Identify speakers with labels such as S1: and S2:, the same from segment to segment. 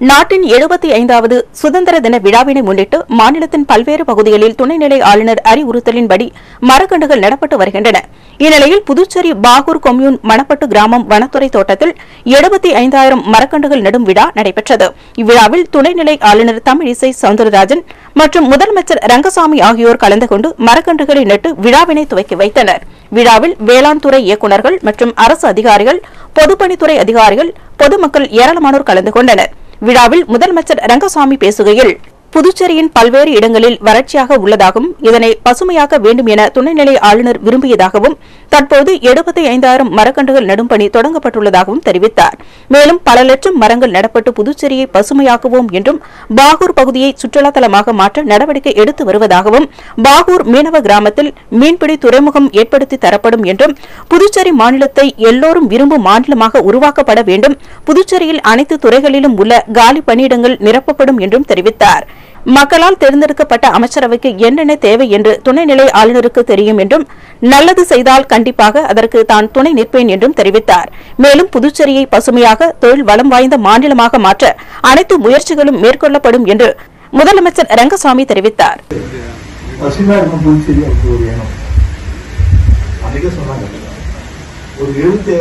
S1: நாட்டின் எழுபத்தி ஐந்தாவது சுதந்திர தின விழாவினை முன்னிட்டு மாநிலத்தின் பல்வேறு பகுதிகளில் துணைநிலை ஆளுநர் அறிவுறுத்தலின்படி மரக்கன்றுகள் நடப்பட்டு வருகின்றன. இந்நிலையில் புதுச்சேரி பாகூர் கொம்யூன் மணப்பட்டு கிராமம் வனத்துறை தோட்டத்தில் எழுபத்தி ஐந்தாயிரம் மரக்கன்றுகள் நடும் விழா நடைபெற்றது. இவ்விழாவில் துணைநிலை ஆளுநர் தமிழிசை சவுந்தரராஜன் மற்றும் முதலமைச்சர் ரங்கசாமி ஆகியோர் கலந்து கொண்டு மரக்கன்றுகளை நட்டு விழாவினை துவக்கி வைத்தனர். விழாவில் வேளாண் துறை இயக்குநர்கள் மற்றும் அரசு அதிகாரிகள் பொதுப்பணித்துறை அதிகாரிகள் பொதுமக்கள் ஏராளமானோர் கலந்து கொண்டனர். விழாவில் முதலமைச்சர் ரங்கசாமி பேசுகையில் புதுச்சேரியின் பல்வேறு இடங்களில் வறட்சியாக உள்ளதாகவும் இதனை பசுமையாக்க வேண்டும் என துணைநிலை ஆளுநர் விரும்பியதாகவும் தற்போது எழுபத்தி ஐந்தாயிரம் மரக்கன்றுகள் நடும் பணி தொடங்கப்பட்டுள்ளதாகவும் தெரிவித்தார். மேலும் பல லட்சம் மரங்கள் நடப்பட்டு புதுச்சேரியை பசுமையாக்குவோம் என்றும் பாகூர் பகுதியை சுற்றுலா தலமாக மாற்ற நடவடிக்கை எடுத்து வருவதாகவும் பாகூர் மீனவ கிராமத்தில் மீன்பிடி துறைமுகம் ஏற்படுத்தி தரப்படும் என்றும் புதுச்சேரி மாநிலத்தை எல்லோரும் விரும்பும் மாநிலமாக உருவாக்கப்பட வேண்டும் புதுச்சேரியில் அனைத்து துறைகளிலும் உள்ள காலி பணியிடங்கள் நிரப்பப்படும் என்றும் தெரிவித்தார். மக்களால் தேர்ந்தெடுக்கப்பட்ட அமைச்சரவைக்கு என்னென்ன தேவை என்று துணைநிலை ஆளுநருக்கு தெரியும் என்றும் நல்லது செய்தால் கண்டிப்பாக அதற்கு தான் துணை நிற்பேன் என்றும் தெரிவித்தார். மேலும் புதுச்சேரியை பசுமையாக தொழில் வளம் வாய்ந்த மாநிலமாக மாற்ற அனைத்து முயற்சிகளும் மேற்கொள்ளப்படும் என்று முதலமைச்சர் ரங்கசாமி தெரிவித்தார்.
S2: ஒரு எழுபத்தி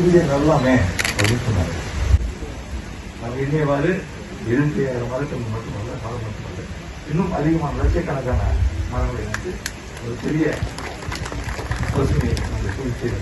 S2: இது நல்லாமே அப்படின்னு சொன்னார் நம்ம இன்னையவாறு எழுபத்தி ஐயாயிரம் மட்டுமல்ல மரம் மட்டுமல்ல. இன்னும் அதிகமான லட்சக்கணக்கான மரங்களை வந்து ஒரு பெரிய பசுமையை அந்த புதுச்சேரி